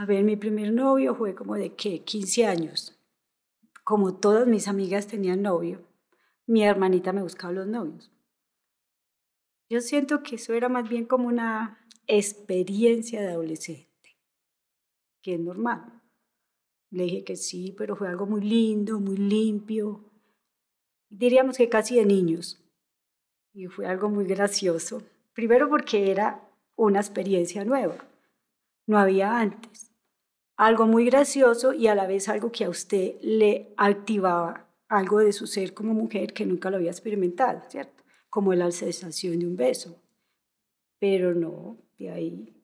A ver, mi primer novio fue como de qué, 15 años. Como todas mis amigas tenían novio, mi hermanita me buscaba los novios. Yo siento que eso era más bien como una experiencia de adolescente, que es normal. Le dije que sí, pero fue algo muy lindo, muy limpio. Diríamos que casi de niños. Y fue algo muy gracioso. Primero porque era una experiencia nueva. No había antes. Algo muy gracioso y a la vez algo que a usted le activaba algo de su ser como mujer que nunca lo había experimentado, ¿cierto? Como la sensación de un beso. Pero no, de ahí.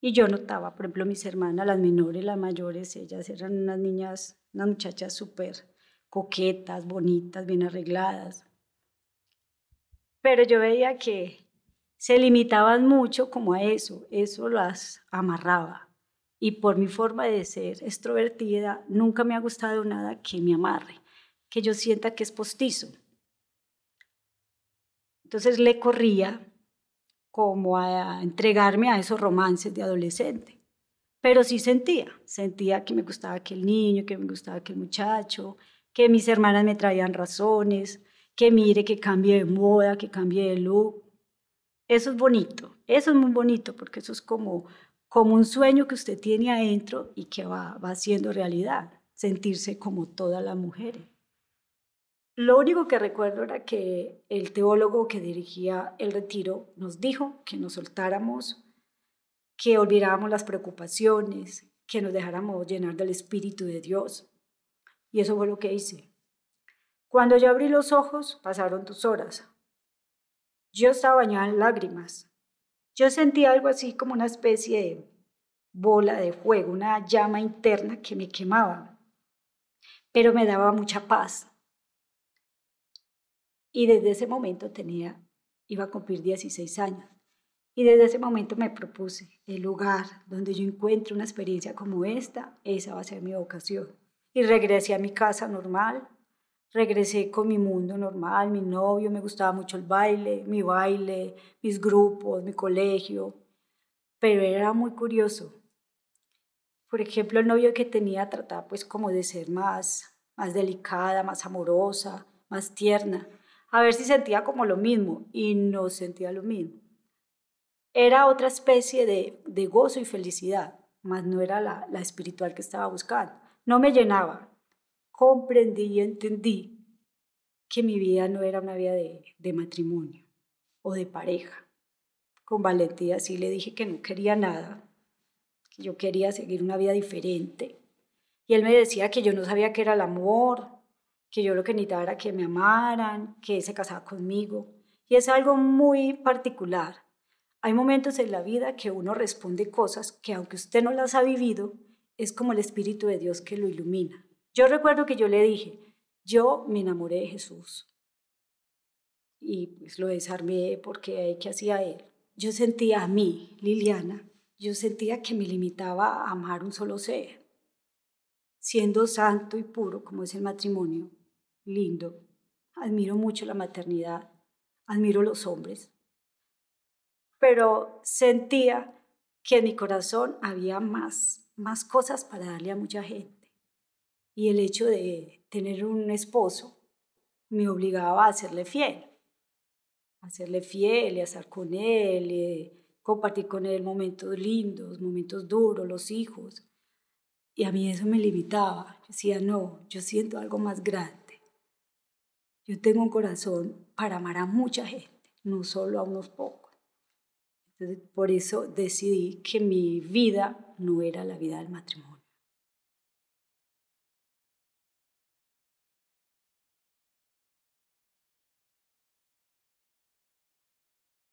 Y yo notaba, por ejemplo, mis hermanas, las menores, las mayores, ellas eran unas niñas, unas muchachas súper coquetas, bonitas, bien arregladas. Pero yo veía que se limitaban mucho como a eso, eso las amarraba. Y por mi forma de ser extrovertida, nunca me ha gustado nada que me amarre, que yo sienta que es postizo. Entonces le corría como a entregarme a esos romances de adolescente. Pero sí sentía, sentía que me gustaba aquel niño, que me gustaba aquel muchacho, que mis hermanas me traían razones, que mire que cambie de moda, que cambie de look. Eso es bonito, eso es muy bonito porque eso es como, como un sueño que usted tiene adentro y que va, va haciendo realidad, sentirse como todas las mujeres. Lo único que recuerdo era que el teólogo que dirigía el retiro nos dijo que nos soltáramos, que olvidáramos las preocupaciones, que nos dejáramos llenar del Espíritu de Dios. Y eso fue lo que hice. Cuando yo abrí los ojos, pasaron dos horas. Yo estaba bañada en lágrimas. Yo sentía algo así como una especie de bola de fuego, una llama interna que me quemaba, pero me daba mucha paz. Y desde ese momento tenía, iba a cumplir 16 años. Y desde ese momento me propuse, el lugar donde yo encuentre una experiencia como esta, esa va a ser mi vocación. Y regresé a mi casa normal, regresé con mi mundo normal, mi novio, me gustaba mucho el baile, mi baile, mis grupos, mi colegio, pero era muy curioso. Por ejemplo, el novio que tenía trataba pues como de ser más, más delicada, más amorosa, más tierna, a ver si sentía como lo mismo y no sentía lo mismo. Era otra especie de, de gozo y felicidad, mas no era la, la espiritual que estaba buscando. No me llenaba, comprendí y entendí que mi vida no era una vida de, matrimonio o de pareja. Con valentía sí le dije que no quería nada, que yo quería seguir una vida diferente. Y él me decía que yo no sabía qué era el amor, que yo lo que necesitaba era que me amaran, que se casaba conmigo. Y es algo muy particular. Hay momentos en la vida que uno responde cosas que aunque usted no las ha vivido, es como el Espíritu de Dios que lo ilumina. Yo recuerdo que yo le dije, yo me enamoré de Jesús y pues lo desarmé porque ¿qué hacía él? Yo sentía a mí, Liliana, yo sentía que me limitaba a amar un solo ser, siendo santo y puro como es el matrimonio, lindo. Admiro mucho la maternidad, admiro los hombres, pero sentía que en mi corazón había más, más cosas para darle a mucha gente y el hecho de tener un esposo me obligaba a serle fiel, a serle fiel y a estar con él, y compartir con él momentos lindos, momentos duros, los hijos. Y a mí eso me limitaba. Yo decía, no, yo siento algo más grande. Yo tengo un corazón para amar a mucha gente, no solo a unos pocos. Por eso decidí que mi vida no era la vida del matrimonio.